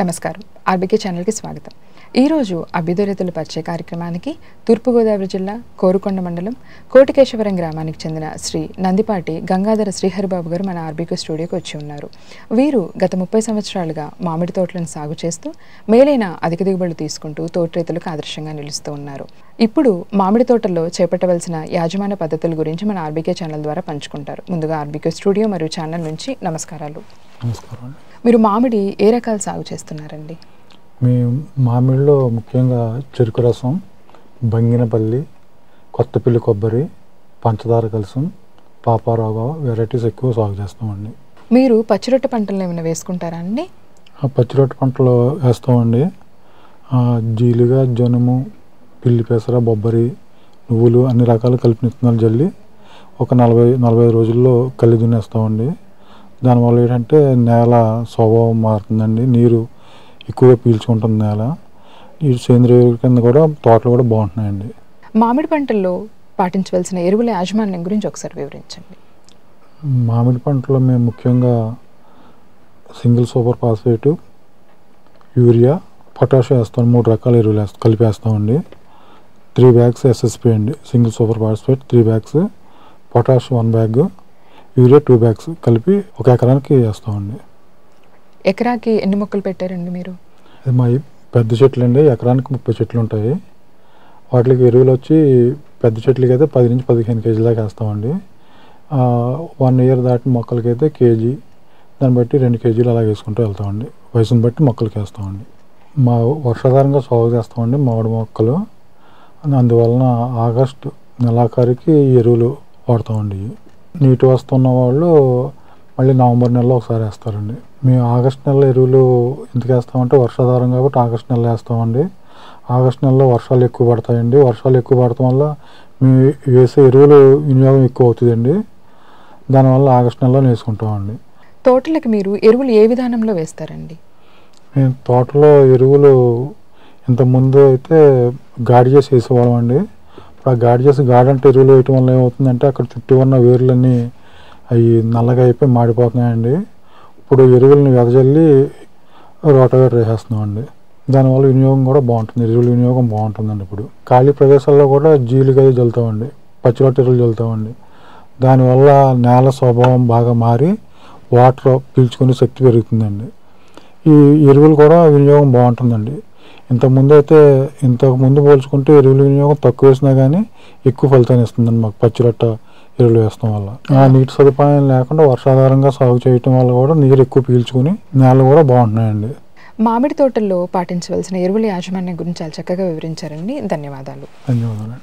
నమస్కారం. ఆర్బీకే ఛానల్కి స్వాగతం. ఈరోజు అభ్యుదరితుల పరిచయ కార్యక్రమానికి తూర్పుగోదావరి జిల్లా కోరుకొండ మండలం కోటికేశవరం గ్రామానికి చెందిన శ్రీ నందిపాటి గంగాధర శ్రీహరిబాబు గారు మన ఆర్బీకే స్టూడియోకి వచ్చి ఉన్నారు. వీరు గత ముప్పై సంవత్సరాలుగా మామిడి తోటలను సాగు చేస్తూ మేలైన అధిక దిగుబడులు తీసుకుంటూ తోట రైతులకు ఆదర్శంగా నిలుస్తూ ఉన్నారు. ఇప్పుడు మామిడి తోటల్లో చేపట్టవలసిన యాజమాన్య పద్ధతుల గురించి మన ఆర్బీకే ఛానల్ ద్వారా పంచుకుంటారు. ముందుగా ఆర్బీకే స్టూడియో మరియు ఛానల్ నుంచి నమస్కారాలు. నమస్కారం మీరు మామిడి ఏ రకాలు సాగు చేస్తున్నారండి? మీ మామిడిలో ముఖ్యంగా చెరుకు రసం బంగినపల్లి కొత్తపల్లి కొబ్బరి పంచదార కలసం పాపారాగా వెరైటీస్ ఎక్కువ సాగు చేస్తామండి. మీరు పచ్చిరొట్ట పంటలను ఏమైనా వేసుకుంటారా అండి? ఆ పచ్చి రొట్టె పంటలు వేస్తామండి. జీలుగా జనుము పిల్లి పెసర బొబ్బరి నువ్వులు అన్ని రకాల కలిపి విత్తనాలు జల్లి ఒక నలభై నలభై రోజుల్లో కల్లి దున్నేస్తామండి. దానివల్ల ఏంటంటే నేల స్వభావం మారుతుందండి. నీరు ఎక్కువగా పీల్చుకుంటుంది నేల. ఈ సేంద్రియ కింద కూడా తోటలు కూడా బాగుంటున్నాయండి. మామిడి పంటల్లో పాటించవలసిన ఎరువుల యాజమాన్యం గురించి ఒకసారి వివరించండి. మామిడి పంటలో మేము ముఖ్యంగా single super phosphate urea potassium వేస్తాం. మూడు రకాల ఎరువులు వేస్తాం కలిపి వేస్తామండి త్రీ బ్యాగ్స్ ఎస్ఎస్పి అండి. Single super phosphate three bags potash one bag. Urea two bags కలిపి ఒక ఎకరానికి వేస్తామండి. ఎకరాకి ఎన్ని మొక్కలు పెట్టారండి మీరు? మా పెద్ద చెట్లు అండి ఎకరానికి ముప్పై చెట్లు ఉంటాయి. వాటికి ఎరువులు వచ్చి పెద్ద చెట్లకి అయితే పది నుంచి పదిహేను కేజీల దాకా వేస్తామండి. వన్ ఇయర్ దాటిన మొక్కలకి అయితే కేజీ దాన్ని బట్టి రెండు కేజీలు అలా వేసుకుంటూ వెళ్తామండి. వయసుని బట్టి మొక్కలకి వేస్తామండి. మా వర్షాధారంగా సాగు చేస్తామండి మామిడి మొక్కలు. అందువలన ఆగస్టు నెలాఖరికి ఎరువులు వాడతామండి. నీటి వస్తున్న వాళ్ళు మళ్ళీ నవంబర్ నెలలో ఒకసారి వేస్తారండి. మేము ఆగస్ట్ నెలలో ఎరువులు ఎందుకు వేస్తామంటే వర్షాధారం కాబట్టి ఆగస్ట్ నెలలో వేస్తామండి. ఆగస్ట్ నెలలో వర్షాలు ఎక్కువ పడతాయండి. వర్షాలు ఎక్కువ పడటం వల్ల మేము వేసే ఎరువులు వినియోగం ఎక్కువ అవుతుందండి. దానివల్ల ఆగస్ట్ నెలలో వేసుకుంటామండి తోటలకు మీరు ఎరువులు ఏ విధానంలో వేస్తారండి? మేము తోటలో ఎరువులు ఇంతకుముందు అయితే గాడి చేసి వేసేవాళ్ళం అండి ఇప్పుడు ఆ గాడి చేసి గార్డెన్ అంటే ఎరువులు వేయటం వల్ల ఏమవుతుందంటే అక్కడ చుట్టూ ఉన్న వేర్లన్నీ అవి నల్లగా అయిపోయి మాడిపోతున్నాయండి. ఇప్పుడు ఎరువులను వెదజల్లి రోటవేటర్ వేసేస్తున్నామండి. దానివల్ల వినియోగం కూడా బాగుంటుంది. ఎరువుల వినియోగం బాగుంటుందండి ఇప్పుడు. ఖాళీ ప్రదేశాల్లో కూడా జీలుగా చల్లుతామండి పచ్చిరొట్ట ఎరువులు జల్లుతామండి. దానివల్ల నేల స్వభావం బాగా మారి వాటర్ పీల్చుకునే శక్తి పెరుగుతుందండి. ఈ ఎరువులు కూడా వినియోగం బాగుంటుందండి. ఇంతకుముందు అయితే ఇంతకు ముందు పోల్చుకుంటే ఎరువుల వినియోగం తక్కువ వేసినా కానీ ఎక్కువ ఫలితాన్ని ఇస్తుందండి మాకు పచ్చిరొట్ట ఎరువులు వేస్తాం వల్ల. ఆ నీటి సదుపాయం లేకుండా వర్షాధారంగా సాగు చేయటం వల్ల కూడా నీరు ఎక్కువ పీల్చుకుని నేలలు కూడా బాగుంటున్నాయండి. మామిడి తోటల్లో పాటించవలసిన ఎరువుల యాజమాన్యం గురించి చాలా చక్కగా వివరించారండి. ధన్యవాదాలు. ధన్యవాదాలు